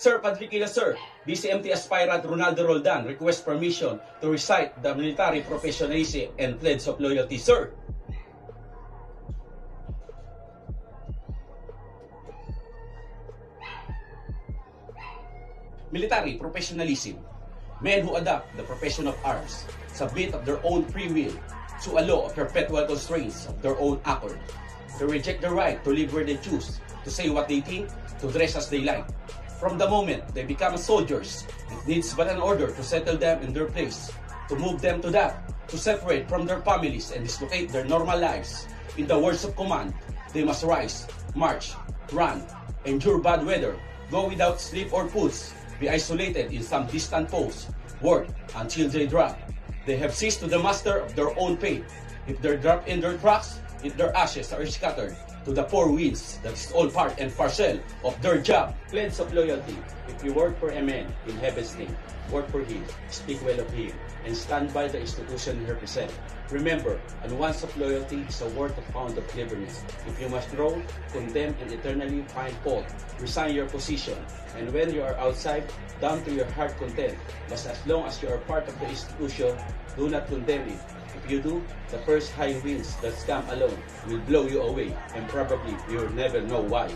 Sir Padrikila Sir, BCMT aspirant Ronaldo Roldan requests permission to recite the military professionalism and pledge of loyalty, sir. Military professionalism. Men who adopt the profession of arms submit of their own free will to a law of perpetual constraints of their own accord. They reject the right to live where they choose, to say what they think, to dress as they like. From the moment they become soldiers, it needs but an order to settle them in their place, to move them to that, to separate from their families and dislocate their normal lives. In the words of command, they must rise, march, run, endure bad weather, go without sleep or foods, be isolated in some distant post, work until they drop. They have ceased to the master of their own fate. If they drop in their tracks, their ashes are scattered to the four winds, that is all part and parcel of their job. Pledge of loyalty. If you work for a man in heaven's name, work for him, speak well of him, and stand by the institution he represents. Remember, an ounce of loyalty is a worth a pound of cleverness. If you must grow, condemn, and eternally find fault, resign your position. And when you are outside, down to your heart content. But as long as you are part of the institution, do not condemn it. If you do, the first high winds that come along will blow you away, and probably you'll never know why.